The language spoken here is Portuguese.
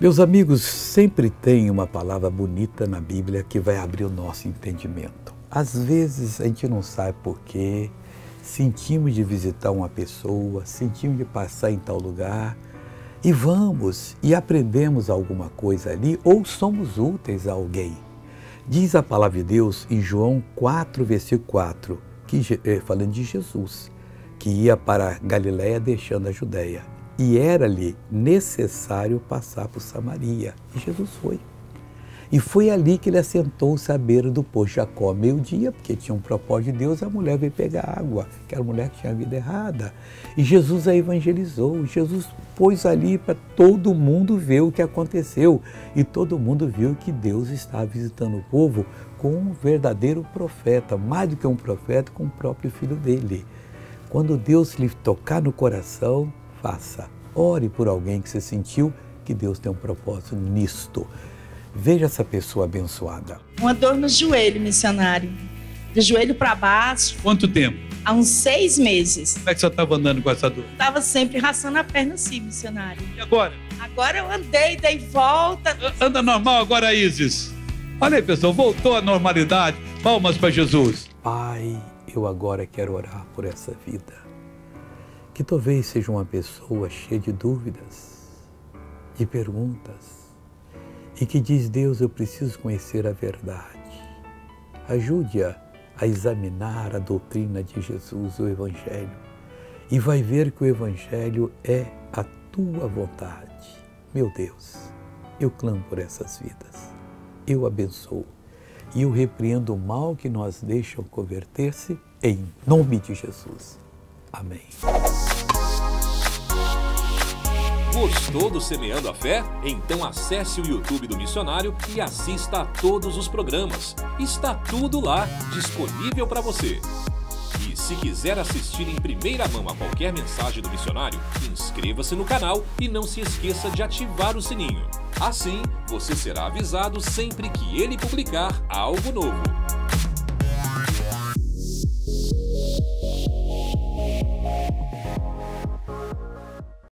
Meus amigos, sempre tem uma palavra bonita na Bíblia que vai abrir o nosso entendimento. Às vezes a gente não sabe porquê, sentimos de visitar uma pessoa, sentimos de passar em tal lugar e vamos e aprendemos alguma coisa ali ou somos úteis a alguém. Diz a palavra de Deus em João 4, versículo 4, que, eh, falando de Jesus, que ia para Galiléia deixando a Judéia e era-lhe necessário passar por Samaria. E Jesus foi. E foi ali que ele assentou-se à beira do poço Jacó, meio-dia, porque tinha um propósito de Deus, a mulher veio pegar água, que era a mulher que tinha a vida errada. E Jesus a evangelizou, Jesus pôs ali para todo mundo ver o que aconteceu. E todo mundo viu que Deus estava visitando o povo com um verdadeiro profeta, mais do que um profeta, com o próprio filho dele. Quando Deus lhe tocar no coração, faça. Ore por alguém que você sentiu que Deus tem um propósito nisto. Veja essa pessoa abençoada. Uma dor no joelho, missionário. Do joelho para baixo. Quanto tempo? Há uns seis meses. Como é que você estava andando com essa dor? Estava sempre raçando a perna assim, missionário. E agora? Agora eu andei, dei volta. Anda normal agora, Isis. Olha aí, pessoal, voltou à normalidade. Palmas para Jesus. Pai, eu agora quero orar por essa vida que talvez seja uma pessoa cheia de dúvidas, de perguntas, e que diz: Deus, eu preciso conhecer a verdade. Ajude-a a examinar a doutrina de Jesus, o Evangelho, e vai ver que o Evangelho é a tua vontade. Meu Deus, eu clamo por essas vidas, eu abençoo e eu repreendo o mal que nós deixam converter-se em nome de Jesus. Amém. Gostou do Semeando a Fé? Então acesse o YouTube do Missionário e assista a todos os programas. Está tudo lá, disponível para você. E se quiser assistir em primeira mão a qualquer mensagem do missionário, inscreva-se no canal e não se esqueça de ativar o sininho. Assim, você será avisado sempre que ele publicar algo novo.